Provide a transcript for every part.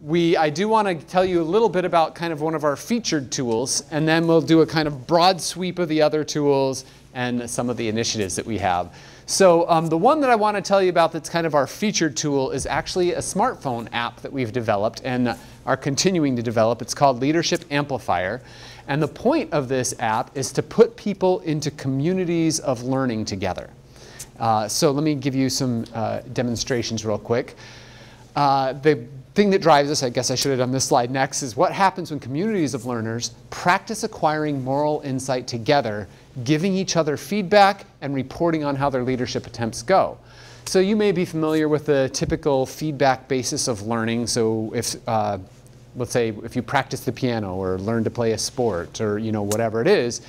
we, I do want to tell you a little bit about kind of one of our featured tools, and then we'll do a kind of broad sweep of the other tools and some of the initiatives that we have. So um, the one that I want to tell you about that's kind of our featured tool is actually a smartphone app that we've developed and are continuing to develop. It's called Leadership Amplifier. And the point of this app is to put people into communities of learning together. Uh, so let me give you some uh, demonstrations real quick. Uh, the thing that drives us, I guess I should have done this slide next, is what happens when communities of learners practice acquiring moral insight together, giving each other feedback and reporting on how their leadership attempts go. So you may be familiar with the typical feedback basis of learning. So if, uh, let's say, if you practice the piano or learn to play a sport or you know whatever it is,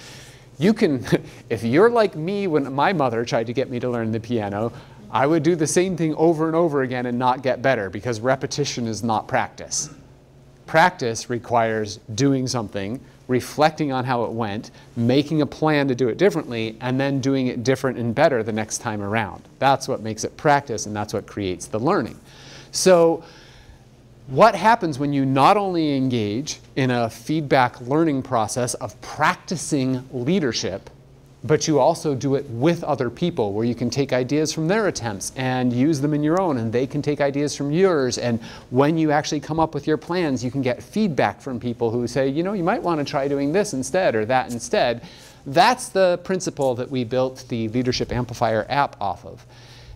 you can, if you're like me when my mother tried to get me to learn the piano, I would do the same thing over and over again and not get better because repetition is not practice. Practice requires doing something, reflecting on how it went, making a plan to do it differently, and then doing it different and better the next time around. That's what makes it practice, and that's what creates the learning. So, what happens when you not only engage in a feedback learning process of practicing leadership, but you also do it with other people where you can take ideas from their attempts and use them in your own and they can take ideas from yours. And when you actually come up with your plans you can get feedback from people who say you know you might want to try doing this instead or that instead. That's the principle that we built the leadership amplifier app off of.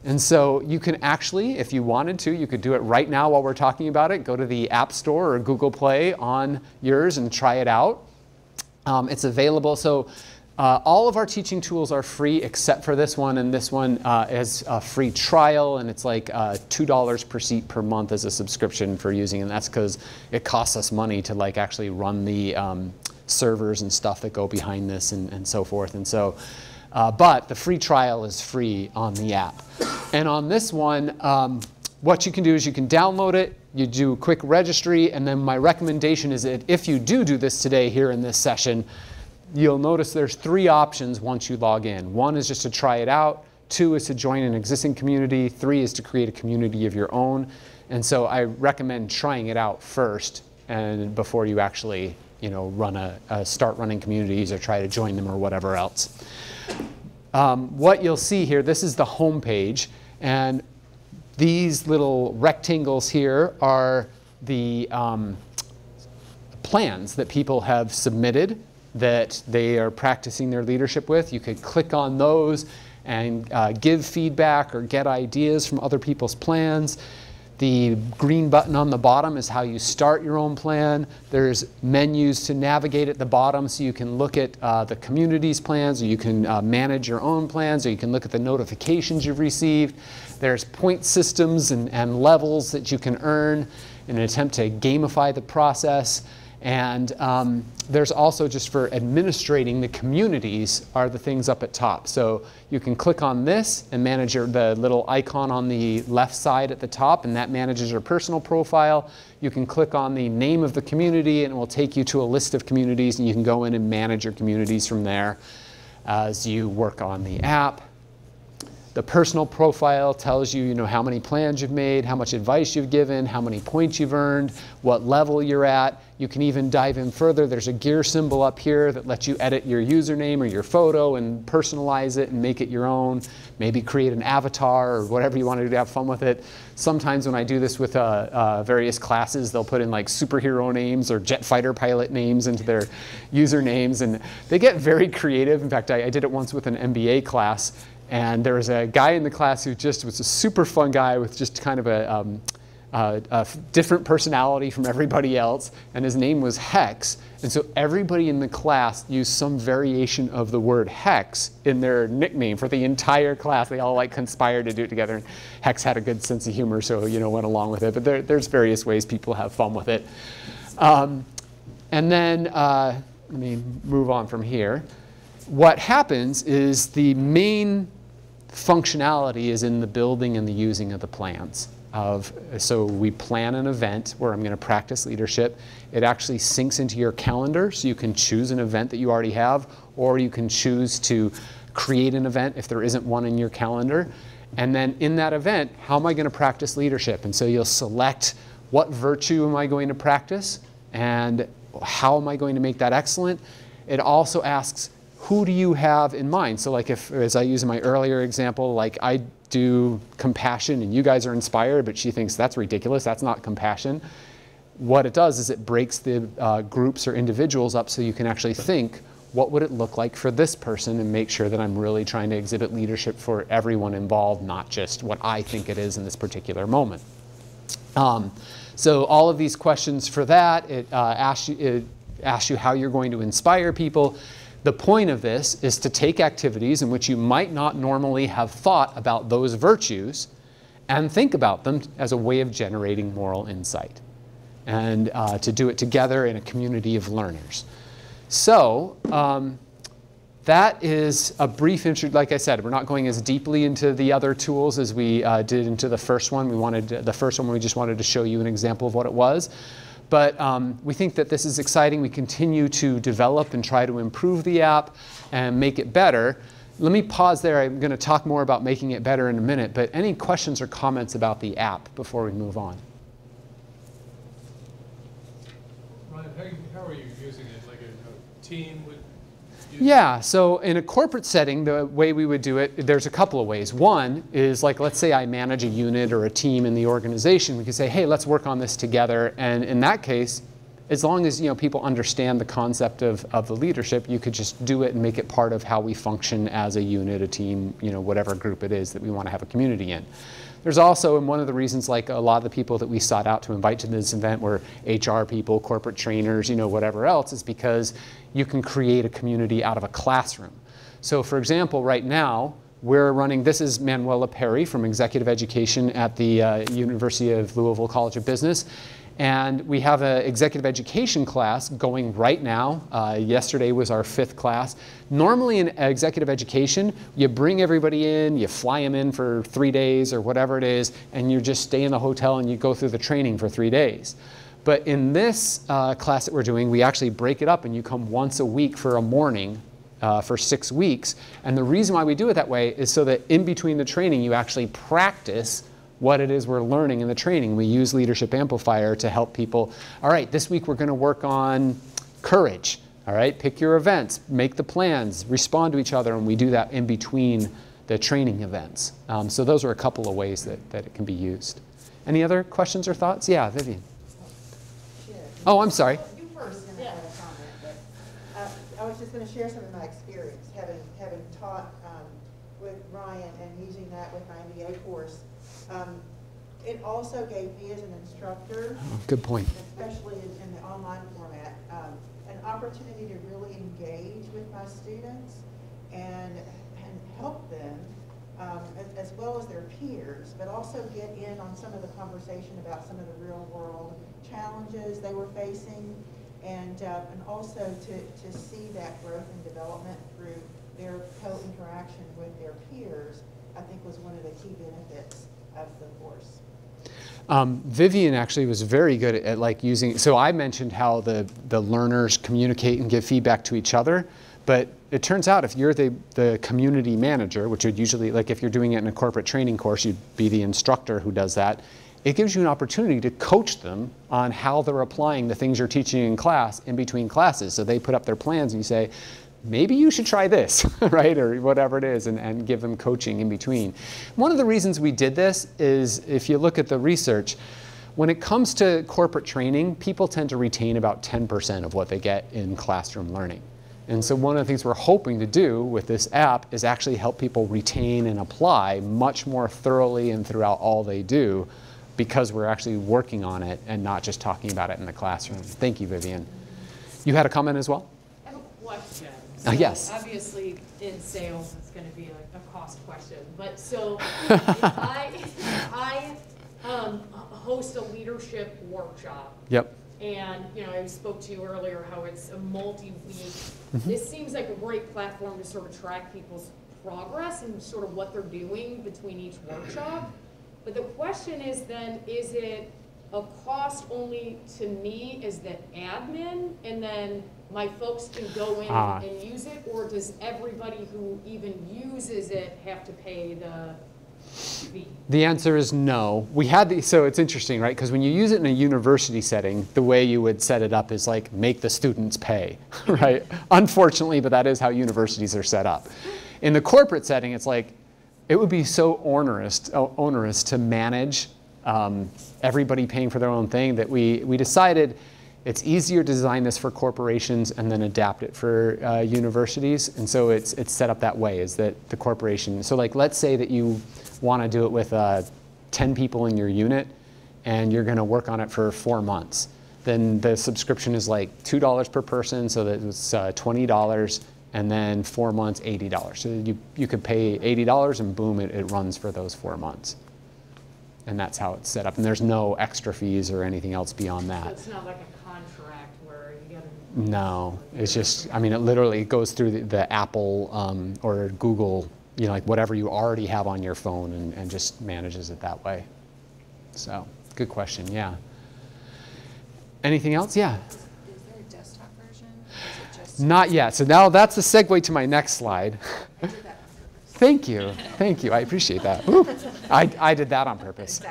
And so you can actually if you wanted to you could do it right now while we're talking about it. Go to the app store or google play on yours and try it out. Um, it's available. So uh, all of our teaching tools are free except for this one, and this one uh, is a free trial, and it's like uh, $2 per seat per month as a subscription for using, and that's because it costs us money to like actually run the um, servers and stuff that go behind this and, and so forth. And so, uh, but the free trial is free on the app. And on this one, um, what you can do is you can download it, you do a quick registry, and then my recommendation is that if you do do this today here in this session, you'll notice there's three options once you log in. One is just to try it out. Two is to join an existing community. Three is to create a community of your own. And so I recommend trying it out first and before you actually you know, run a, a start running communities or try to join them or whatever else. Um, what you'll see here, this is the home page. And these little rectangles here are the um, plans that people have submitted that they are practicing their leadership with. You could click on those and uh, give feedback or get ideas from other people's plans. The green button on the bottom is how you start your own plan. There's menus to navigate at the bottom so you can look at uh, the community's plans or you can uh, manage your own plans or you can look at the notifications you've received. There's point systems and, and levels that you can earn in an attempt to gamify the process. And um, there's also just for administrating the communities are the things up at top. So you can click on this and manage your, the little icon on the left side at the top, and that manages your personal profile. You can click on the name of the community, and it will take you to a list of communities, and you can go in and manage your communities from there as you work on the app. The personal profile tells you, you know, how many plans you've made, how much advice you've given, how many points you've earned, what level you're at. You can even dive in further. There's a gear symbol up here that lets you edit your username or your photo and personalize it and make it your own. Maybe create an avatar or whatever you want to do to have fun with it. Sometimes when I do this with uh, uh, various classes, they'll put in like superhero names or jet fighter pilot names into their usernames, and they get very creative. In fact, I, I did it once with an MBA class and there was a guy in the class who just was a super fun guy with just kind of a, um, a, a different personality from everybody else. And his name was Hex. And so everybody in the class used some variation of the word Hex in their nickname for the entire class. They all like conspired to do it together. And Hex had a good sense of humor, so you know went along with it. But there, there's various ways people have fun with it. Um, and then uh, let me move on from here what happens is the main functionality is in the building and the using of the plans. Of, so we plan an event where I'm going to practice leadership. It actually syncs into your calendar, so you can choose an event that you already have, or you can choose to create an event if there isn't one in your calendar. And then in that event, how am I going to practice leadership? And so you'll select what virtue am I going to practice and how am I going to make that excellent? It also asks, who do you have in mind? So like if, as I use in my earlier example, like I do compassion and you guys are inspired, but she thinks that's ridiculous, that's not compassion. What it does is it breaks the uh, groups or individuals up so you can actually think, what would it look like for this person and make sure that I'm really trying to exhibit leadership for everyone involved, not just what I think it is in this particular moment. Um, so all of these questions for that, it, uh, asks you, it asks you how you're going to inspire people. The point of this is to take activities in which you might not normally have thought about those virtues and think about them as a way of generating moral insight and uh, to do it together in a community of learners. So um, that is a brief intro. Like I said, we're not going as deeply into the other tools as we uh, did into the first one. We wanted the first one we just wanted to show you an example of what it was. But um, we think that this is exciting. We continue to develop and try to improve the app and make it better. Let me pause there. I'm going to talk more about making it better in a minute. But any questions or comments about the app before we move on? Ryan, how, are you using it? Like a, a team yeah, so in a corporate setting, the way we would do it, there's a couple of ways. One is like, let's say I manage a unit or a team in the organization. We could say, hey, let's work on this together. And in that case, as long as you know people understand the concept of, of the leadership, you could just do it and make it part of how we function as a unit, a team, you know, whatever group it is that we want to have a community in. There's also, and one of the reasons, like a lot of the people that we sought out to invite to this event were HR people, corporate trainers, you know, whatever else, is because you can create a community out of a classroom. So, for example, right now, we're running, this is Manuela Perry from Executive Education at the uh, University of Louisville College of Business. And we have an executive education class going right now. Uh, yesterday was our fifth class. Normally in executive education, you bring everybody in, you fly them in for three days or whatever it is, and you just stay in the hotel and you go through the training for three days. But in this uh, class that we're doing, we actually break it up and you come once a week for a morning uh, for six weeks. And the reason why we do it that way is so that in between the training, you actually practice what it is we're learning in the training. We use Leadership Amplifier to help people. All right, this week we're going to work on courage. All right, pick your events, make the plans, respond to each other, and we do that in between the training events. Um, so those are a couple of ways that, that it can be used. Any other questions or thoughts? Yeah, Vivian. Oh, I'm sorry. You first going to have a comment, but uh, I was just going to share some of my experience, having, having taught um, with Ryan and using that with my MBA course. Um, it also gave me as an instructor, good point, especially in, in, the online format, um, an opportunity to really engage with my students and, and help them um, as, as, well as their peers, but also get in on some of the conversation about some of the real world challenges they were facing, and uh, and also to, to see that growth and development through their co-interaction with their peers, I think was one of the key benefits of the course. Um, Vivian actually was very good at, at, like using, so I mentioned how the, the learners communicate and give feedback to each other, but it turns out if you're the, the community manager, which would usually, like if you're doing it in a corporate training course, you'd be the instructor who does that, it gives you an opportunity to coach them on how they're applying the things you're teaching in class in between classes. So they put up their plans and you say, maybe you should try this, right? Or whatever it is, and, and give them coaching in between. One of the reasons we did this is if you look at the research, when it comes to corporate training, people tend to retain about 10% of what they get in classroom learning. And so one of the things we're hoping to do with this app is actually help people retain and apply much more thoroughly and throughout all they do because we're actually working on it and not just talking about it in the classroom. Thank you, Vivian. You had a comment as well? I have a question. Uh, yes. Obviously, in sales, it's going to be like a cost question. But so if I, if I um, host a leadership workshop. Yep. And you know, I spoke to you earlier how it's a multi-week. Mm-hmm. This seems like a great platform to sort of track people's progress and sort of what they're doing between each workshop. But the question is then, is it a cost only to me as the admin, and then my folks can go in ah. and use it, or does everybody who even uses it have to pay the fee? The answer is no. We had the, so it's interesting, right? Because when you use it in a university setting, the way you would set it up is like make the students pay, right? Unfortunately, but that is how universities are set up. In the corporate setting, it's like it would be so onerous, onerous to manage um, everybody paying for their own thing that we, we decided it's easier to design this for corporations and then adapt it for uh, universities. And so it's, it's set up that way is that the corporation, so like let's say that you want to do it with uh, 10 people in your unit and you're going to work on it for four months. Then the subscription is like $2 per person, so that it's uh, $20 and then four months, $80. So you, you could pay $80 and boom, it, it runs for those four months. And that's how it's set up. And there's no extra fees or anything else beyond So that. it's not like a contract where you gotta. No, it's just, I mean, it literally goes through the, the Apple um, or Google, you know, like whatever you already have on your phone and, and just manages it that way. So, good question, yeah. Anything else? Yeah. Is is there a desktop version? Or is it just? Not yet. So now that's a segue to my next slide. I did that on purpose. Thank you. Thank you. I appreciate that. I, I did that on purpose.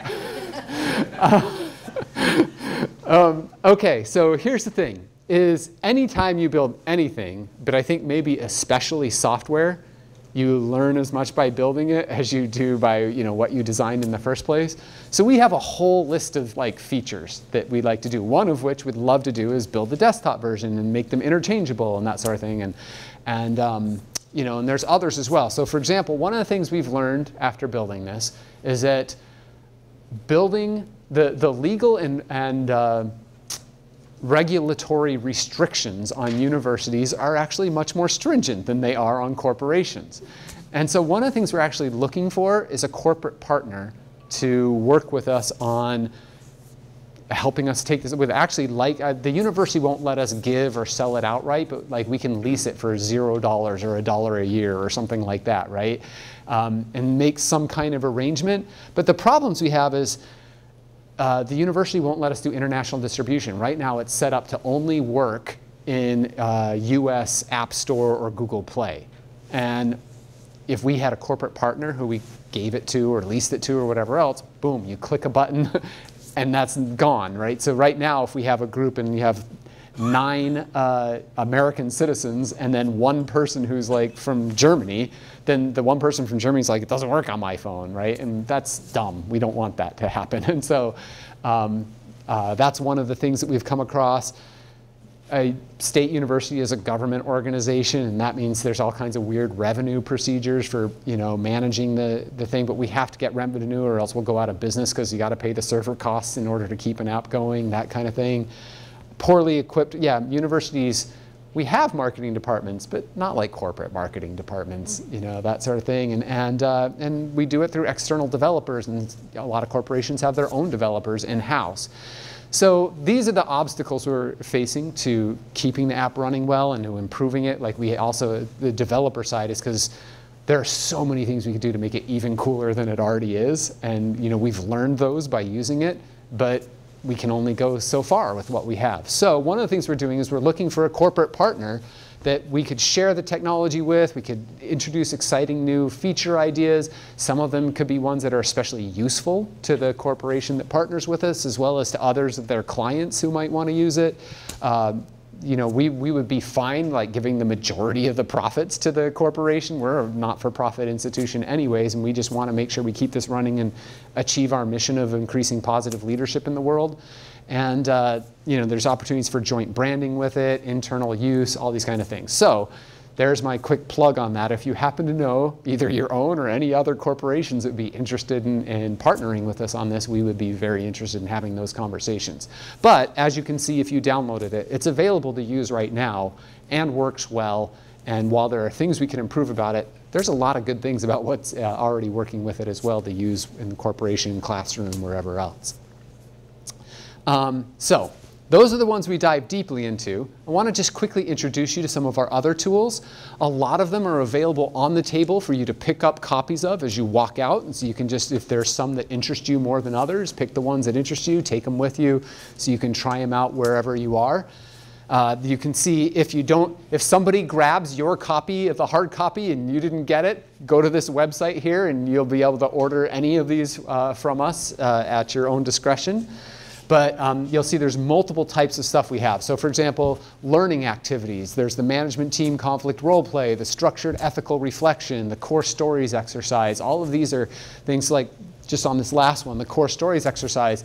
Um, okay, so here's the thing is anytime you build anything, but I think maybe especially software, you learn as much by building it as you do by you know what you designed in the first place. So we have a whole list of like features that we'd like to do. One of which we'd love to do is build the desktop version and make them interchangeable and that sort of thing. And and um, you know and there's others as well. So for example, one of the things we've learned after building this is that building the, the legal and, and uh, regulatory restrictions on universities are actually much more stringent than they are on corporations. And so one of the things we're actually looking for is a corporate partner to work with us on helping us take this with actually like uh, the university won't let us give or sell it outright but like we can lease it for zero dollars or a dollar a year or something like that right? Um, and make some kind of arrangement. But the problems we have is uh, the university won't let us do international distribution. Right now it's set up to only work in uh, us app store or google play. And if we had a corporate partner who we gave it to or leased it to or whatever else, boom, you click a button and that's gone, right? So right now, if we have a group and you have nine uh, American citizens and then one person who's like from Germany, then the one person from Germany is like, it doesn't work on my phone, right? And that's dumb. We don't want that to happen. And so um, uh, that's one of the things that we've come across a state university is a government organization, and that means there's all kinds of weird revenue procedures for you know managing the, the thing. But we have to get revenue, or else we'll go out of business because you got to pay the server costs in order to keep an app going, that kind of thing. Poorly equipped, yeah, universities. We have marketing departments, but not like corporate marketing departments, you know, that sort of thing. And, and, uh, and we do it through external developers, and a lot of corporations have their own developers in house. So these are the obstacles we're facing to keeping the app running well and to improving it. Like we also, the developer side is because there are so many things we could do to make it even cooler than it already is. And you know, we've learned those by using it, but we can only go so far with what we have. So one of the things we're doing is we're looking for a corporate partner that we could share the technology with. We could introduce exciting new feature ideas. Some of them could be ones that are especially useful to the corporation that partners with us, as well as to others of their clients who might want to use it. Um, you know, we, we would be fine like giving the majority of the profits to the corporation. We're a not-for-profit institution anyways, and we just want to make sure we keep this running and achieve our mission of increasing positive leadership in the world. And uh, you know, there's opportunities for joint branding with it, internal use, all these kind of things. So there's my quick plug on that. If you happen to know either your own or any other corporations that would be interested in, in, partnering with us on this, we would be very interested in having those conversations. But as you can see, if you downloaded it, it's available to use right now and works well. And while there are things we can improve about it, there's a lot of good things about what's uh, already working with it as well to use in the corporation, classroom, wherever else. Um, so those are the ones we dive deeply into. I want to just quickly introduce you to some of our other tools. A lot of them are available on the table for you to pick up copies of as you walk out. And so you can just, if there's some that interest you more than others, pick the ones that interest you, take them with you so you can try them out wherever you are. Uh, you can see if you don't, if somebody grabs your copy of the hard copy and you didn't get it, go to this website here and you'll be able to order any of these uh, from us uh, at your own discretion. But um, you'll see there's multiple types of stuff we have. So for example, learning activities. There's the management team conflict role play, the structured ethical reflection, the core stories exercise. All of these are things like just on this last one, the core stories exercise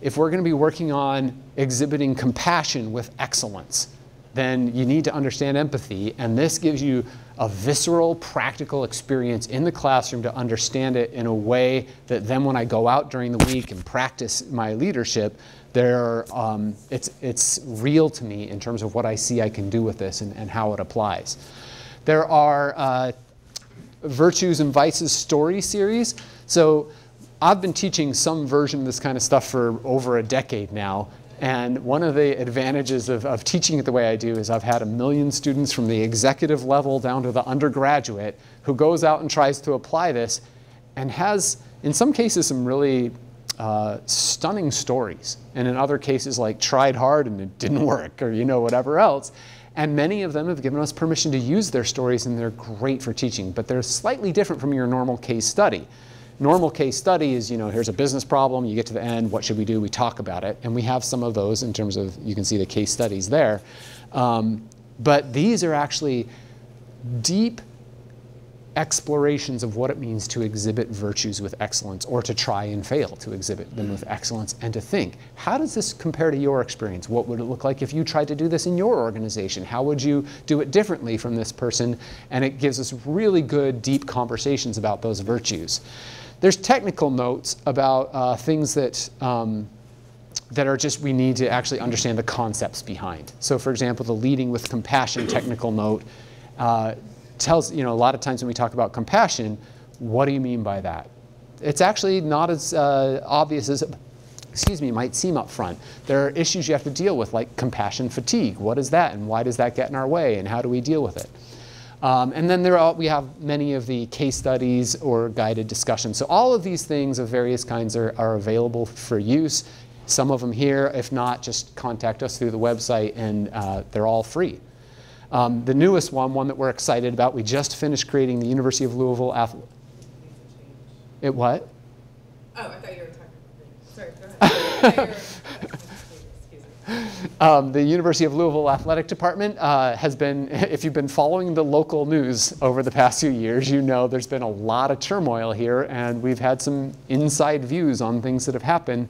if we're going to be working on exhibiting compassion with excellence, then you need to understand empathy. And this gives you a visceral, practical experience in the classroom to understand it in a way that then when I go out during the week and practice my leadership, there, um, it's, it's real to me in terms of what I see I can do with this and, and how it applies. There are uh, Virtues and Vices story series. So I've been teaching some version of this kind of stuff for over a decade now. And one of the advantages of, of teaching it the way I do is I've had a million students from the executive level down to the undergraduate who goes out and tries to apply this and has, in some cases, some really uh, stunning stories. And in other cases, like tried hard and it didn't work or, you know, whatever else. And many of them have given us permission to use their stories and they're great for teaching. But they're slightly different from your normal case study normal case study is, you know, here's a business problem, you get to the end, what should we do? We talk about it. And we have some of those in terms of, you can see the case studies there. Um, but these are actually deep explorations of what it means to exhibit virtues with excellence or to try and fail to exhibit them with excellence and to think, how does this compare to your experience? What would it look like if you tried to do this in your organization? How would you do it differently from this person? And it gives us really good, deep conversations about those virtues. There's technical notes about uh, things that, um, that are just we need to actually understand the concepts behind. So for example, the leading with compassion technical note uh, tells, you know, a lot of times when we talk about compassion, what do you mean by that? It's actually not as uh, obvious as excuse me, might seem up front. There are issues you have to deal with, like compassion fatigue. What is that, and why does that get in our way, and how do we deal with it? Um, and then there are, we have many of the case studies or guided discussions. So all of these things of various kinds are, are available for use. Some of them here. If not, just contact us through the website, and uh, they're all free. Um, the newest one, one that we're excited about, we just finished creating the University of Louisville Athletic. It what? Oh, I thought you were talking. Sorry, go ahead. Um, the University of Louisville Athletic Department uh, has been, if you've been following the local news over the past few years, you know there's been a lot of turmoil here and we've had some inside views on things that have happened.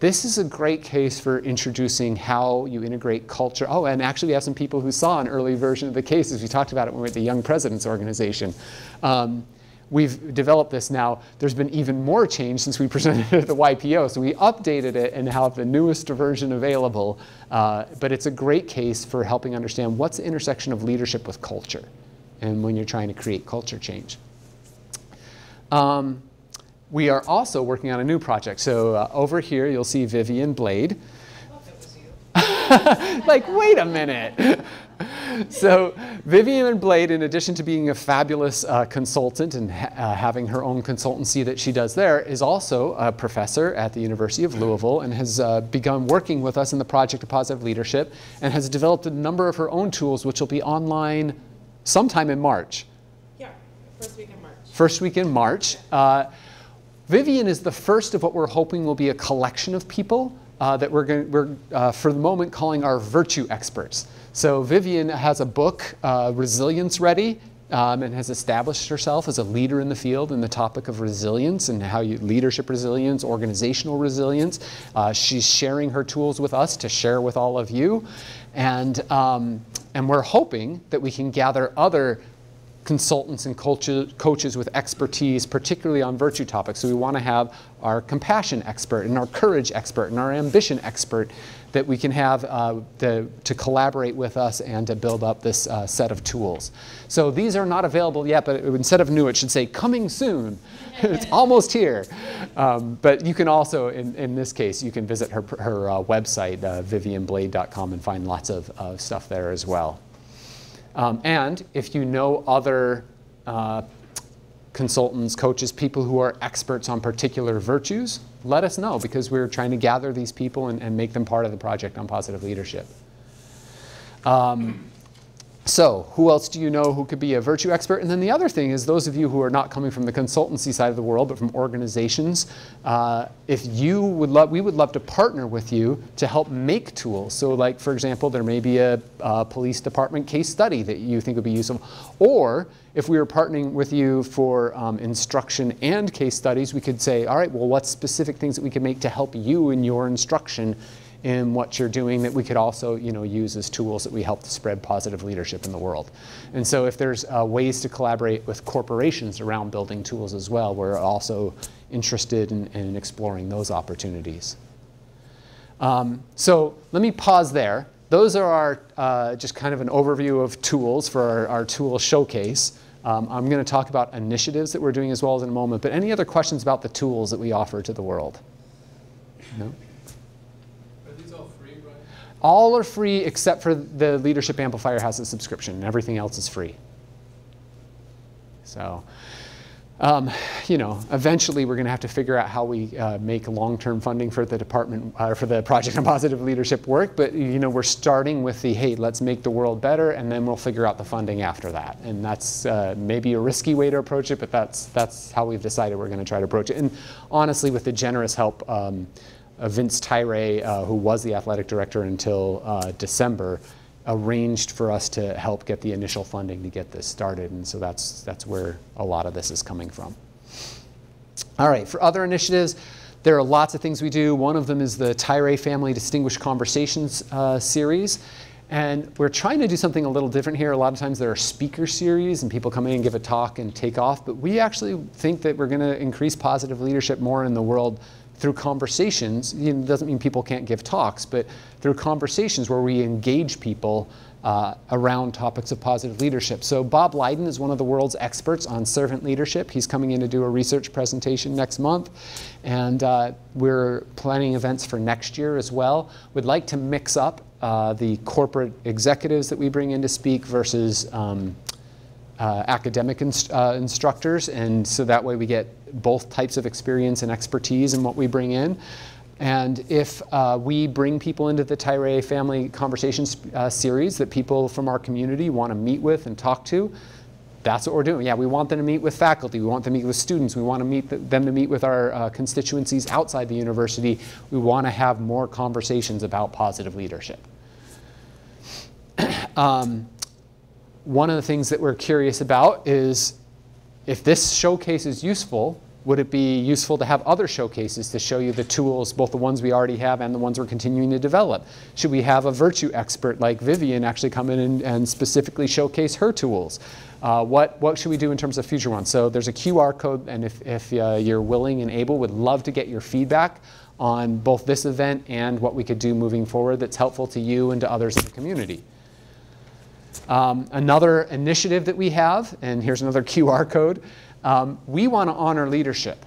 This is a great case for introducing how you integrate culture. Oh, and actually we have some people who saw an early version of the case as we talked about it when we were at the Young Presidents Organization. Um, we've developed this now. There's been even more change since we presented it at the YPO. So we updated it and have the newest version available. Uh, but it's a great case for helping understand what's the intersection of leadership with culture and when you're trying to create culture change. Um, we are also working on a new project. So uh, over here, you'll see Vivian Blade. like, wait a minute. so Vivian and Blade, in addition to being a fabulous uh, consultant and ha uh, having her own consultancy that she does there, is also a professor at the University of Louisville and has uh, begun working with us in the Project of Positive Leadership and has developed a number of her own tools which will be online sometime in March. Yeah, first week in March. First week in March. Uh, Vivian is the first of what we're hoping will be a collection of people uh, that we're, going, we're uh, for the moment calling our virtue experts. So Vivian has a book, uh, Resilience Ready, um, and has established herself as a leader in the field in the topic of resilience and how you leadership resilience, organizational resilience. Uh, she's sharing her tools with us to share with all of you, and um, and we're hoping that we can gather other consultants and coaches with expertise, particularly on virtue topics. So we want to have our compassion expert and our courage expert and our ambition expert that we can have uh, to collaborate with us and to build up this uh, set of tools. So these are not available yet, but instead of new, it should say coming soon. it's almost here. Um, but you can also, in, in this case, you can visit her, her uh, website, uh, vivianblade.com, and find lots of stuff there as well. Um, and if you know other uh, consultants, coaches, people who are experts on particular virtues, let us know because we're trying to gather these people and, and make them part of the project on positive leadership. Um, so, who else do you know who could be a virtue expert? And then the other thing is, those of you who are not coming from the consultancy side of the world, but from organizations, uh, if you would love, we would love to partner with you to help make tools. So, like for example, there may be a, a police department case study that you think would be useful, or if we were partnering with you for um, instruction and case studies, we could say, all right, well, what specific things that we can make to help you in your instruction in what you're doing that we could also you know, use as tools that we help to spread positive leadership in the world. And so if there's uh, ways to collaborate with corporations around building tools as well, we're also interested in, in exploring those opportunities. Um, so let me pause there. Those are our, uh, just kind of an overview of tools for our, our tool showcase. Um, I'm going to talk about initiatives that we're doing as well as in a moment, but any other questions about the tools that we offer to the world? No? All are free except for the Leadership Amplifier has a subscription, and everything else is free. So, um, you know, eventually we're going to have to figure out how we uh, make long-term funding for the department, uh, for the Project on Positive Leadership work. But you know, we're starting with the hey, let's make the world better, and then we'll figure out the funding after that. And that's uh, maybe a risky way to approach it, but that's that's how we've decided we're going to try to approach it. And honestly, with the generous help. Um, Vince Tyra, uh, who was the athletic director until uh, December, arranged for us to help get the initial funding to get this started. And so that's, that's where a lot of this is coming from. All right, for other initiatives, there are lots of things we do. One of them is the Tyra Family Distinguished Conversations uh, series. And we're trying to do something a little different here. A lot of times there are speaker series and people come in and give a talk and take off. But we actually think that we're going to increase positive leadership more in the world through conversations, you know, doesn't mean people can't give talks, but through conversations where we engage people uh, around topics of positive leadership. So Bob Liden is one of the world's experts on servant leadership. He's coming in to do a research presentation next month. And uh, we're planning events for next year as well. We'd like to mix up uh, the corporate executives that we bring in to speak versus um, uh, academic inst uh, instructors, and so that way we get both types of experience and expertise in what we bring in. And if uh, we bring people into the Tyra Family Conversation uh, series that people from our community want to meet with and talk to, that's what we're doing. Yeah, we want them to meet with faculty. We want them to meet with students. We want to meet the, them to meet with our uh, constituencies outside the university. We want to have more conversations about positive leadership. um, one of the things that we're curious about is if this showcase is useful, would it be useful to have other showcases to show you the tools, both the ones we already have and the ones we're continuing to develop? Should we have a virtue expert like Vivian actually come in and, and specifically showcase her tools? Uh, what, what should we do in terms of future ones? So there's a QR code, and if, if uh, you're willing and able, would love to get your feedback on both this event and what we could do moving forward that's helpful to you and to others in the community. Um, another initiative that we have, and here's another QR code, um, we want to honor leadership.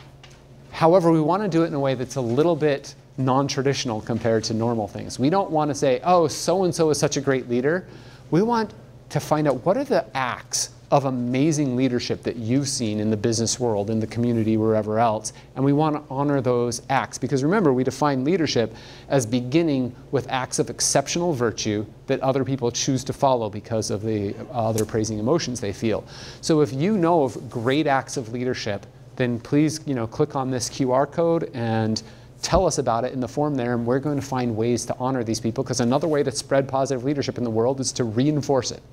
However, we want to do it in a way that's a little bit non-traditional compared to normal things. We don't want to say, oh, so-and-so is such a great leader. We want to find out what are the acts of amazing leadership that you've seen in the business world, in the community, wherever else. And we want to honor those acts. Because remember, we define leadership as beginning with acts of exceptional virtue that other people choose to follow because of the uh, other praising emotions they feel. So if you know of great acts of leadership, then please you know, click on this QR code and tell us about it in the form there, and we're going to find ways to honor these people because another way to spread positive leadership in the world is to reinforce it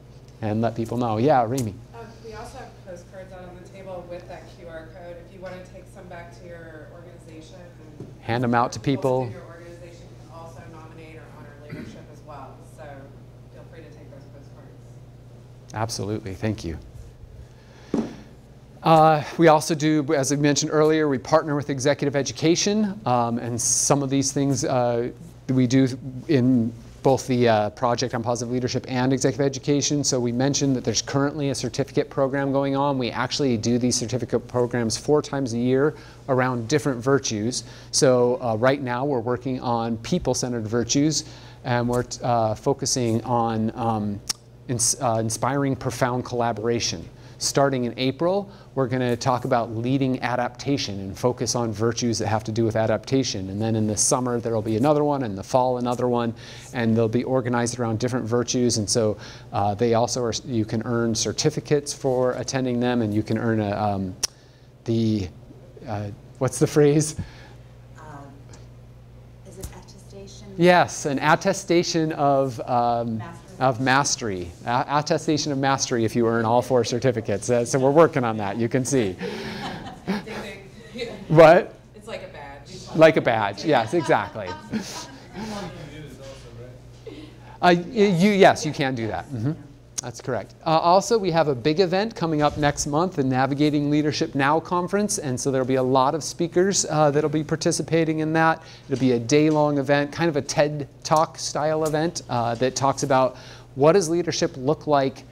and let people know. Yeah, Remy. Um, we also have postcards out on the table with that QR code. If you want to take some back to your organization, hand them out to people. Your organization can also nominate or honor leadership as well. So feel free to take those postcards. Absolutely, thank you. Uh, we also do, as I mentioned earlier, we partner with executive education, um, and some of these things uh, we do in both the uh, project on positive leadership and executive education. So we mentioned that there's currently a certificate program going on. We actually do these certificate programs four times a year around different virtues. So uh, right now we're working on people-centered virtues and we're uh, focusing on um, ins uh, inspiring profound collaboration. Starting in April, we're going to talk about leading adaptation and focus on virtues that have to do with adaptation. And then in the summer, there will be another one, in the fall, another one, and they'll be organized around different virtues. And so uh, they also are, you can earn certificates for attending them, and you can earn a, um, the, uh, what's the phrase? Um, Is it attestation? Yes, an attestation of, um. Of mastery. Attestation of mastery if you earn all four certificates. Uh, so we're working on that, you can see. What? It's like a badge. Like a badge, yes, exactly. Online it is also, right? Uh, you, yes, you can do that. Mhm. That's correct. Uh, also, we have a big event coming up next month, the Navigating Leadership Now conference, and so there'll be a lot of speakers uh, that'll be participating in that. It'll be a day-long event, kind of a TED Talk style event uh, that talks about what does leadership look like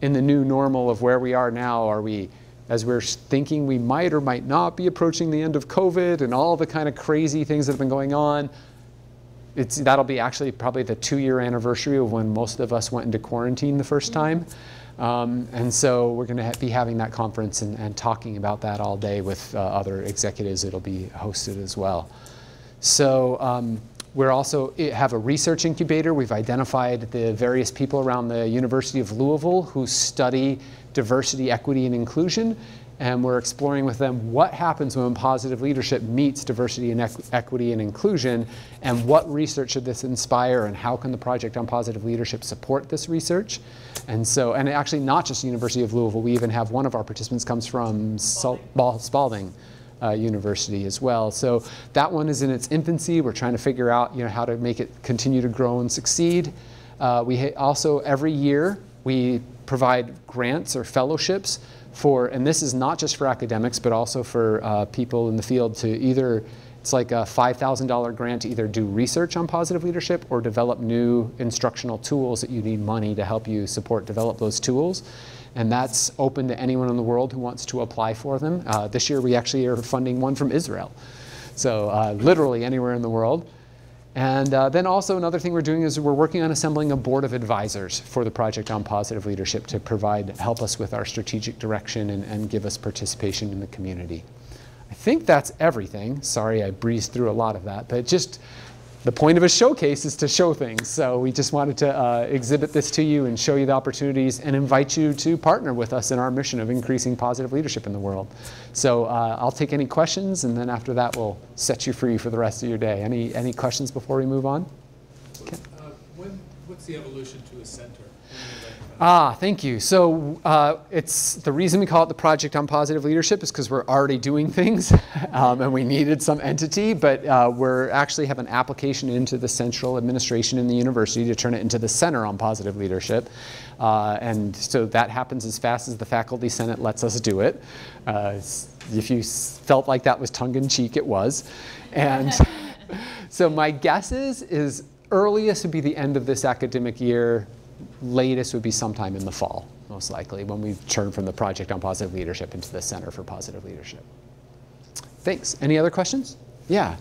in the new normal of where we are now. Are we, as we're thinking we might or might not be approaching the end of COVID and all the kind of crazy things that have been going on? It's, that'll be actually probably the two year anniversary of when most of us went into quarantine the first time. Um, and so we're going to ha- be having that conference and, and talking about that all day with uh, other executives. It'll be hosted as well. So um, we're also have a research incubator. We've identified the various people around the University of Louisville who study diversity, equity, and inclusion. And we're exploring with them what happens when positive leadership meets diversity and equ- equity and inclusion, and what research should this inspire, and how can the Project on Positive Leadership support this research? And so, and actually, not just University of Louisville, we even have one of our participants comes from Bal- Spalding uh, University as well. So that one is in its infancy. We're trying to figure out, you know, how to make it continue to grow and succeed. Uh, we also every year we provide grants or fellowships for, and this is not just for academics, but also for uh, people in the field to either. It's like a $5,000 grant to either do research on positive leadership or develop new instructional tools that you need money to help you support develop those tools and that's open to anyone in the world who wants to apply for them. Uh, this year, we actually are funding one from Israel, so uh, literally anywhere in the world. And uh, then also another thing we're doing is we're working on assembling a board of advisors for the project on positive leadership to provide help us with our strategic direction and, and give us participation in the community. I think that's everything. Sorry, I breezed through a lot of that, but just the point of a showcase is to show things. So we just wanted to uh, exhibit this to you and show you the opportunities and invite you to partner with us in our mission of increasing positive leadership in the world. So uh, I'll take any questions, and then after that, we'll set you free for the rest of your day. Any any questions before we move on? Uh, When, what's the evolution to a center? Ah, thank you. So uh, it's the reason we call it the Project on Positive Leadership is because we're already doing things, um, and we needed some entity. But uh, we're actually have an application into the central administration in the university to turn it into the Center on Positive Leadership, uh, and so that happens as fast as the faculty senate lets us do it. Uh, if you felt like that was tongue in cheek, it was, and. So my guess is, is earliest would be the end of this academic year. Latest would be sometime in the fall, most likely, when we turn from the Project on Positive Leadership into the Center for Positive Leadership. Thanks. Any other questions? Yeah.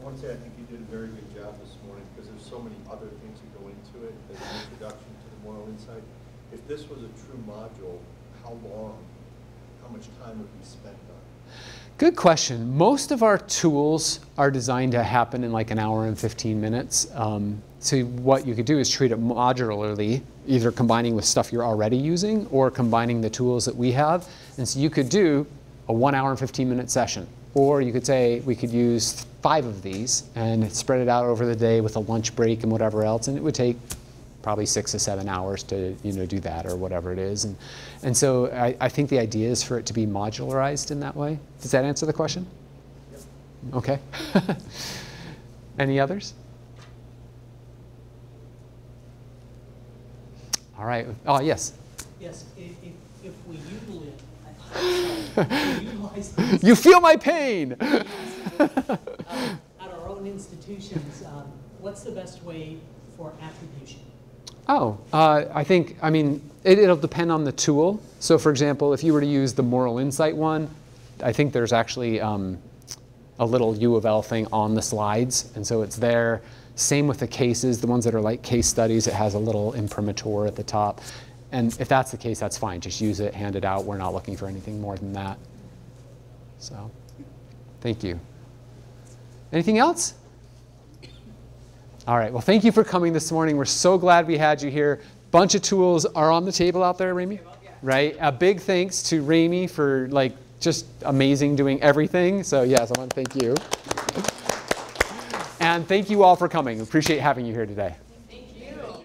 I want to say I think you did a very good job this morning because there's so many other things that go into it as an introduction to the moral insight. If this was a true module, how long, how much time would be spent on it? Good question. Most of our tools are designed to happen in like an hour and 15 minutes. Um, so what you could do is treat it modularly, either combining with stuff you're already using or combining the tools that we have. And so you could do a one hour and 15 minute session. Or you could say we could use five of these and spread it out over the day with a lunch break and whatever else, and it would take probably six to seven hours to you know do that or whatever it is. And and so I, I think the idea is for it to be modularized in that way. Does that answer the question? Okay. Any others? All right. Oh yes. Yes, if, if, if we utilize, if we utilize these you feel my pain. At our own institutions, um, what's the best way for attribution? Oh, uh, I think, I mean, it, it'll depend on the tool. So, for example, if you were to use the Moral Insight one, I think there's actually um, a little U of L thing on the slides, and so it's there. Same with the cases, the ones that are like case studies, it has a little imprimatur at the top. and if that's the case, that's fine. Just use it, hand it out. We're not looking for anything more than that. So, thank you. Anything else? All right. Well, thank you for coming this morning. We're so glad we had you here. Bunch of tools are on the table out there, Rami. Right. A big thanks to Rami for like just amazing doing everything. So yes, I want to thank you. And thank you all for coming. Appreciate having you here today.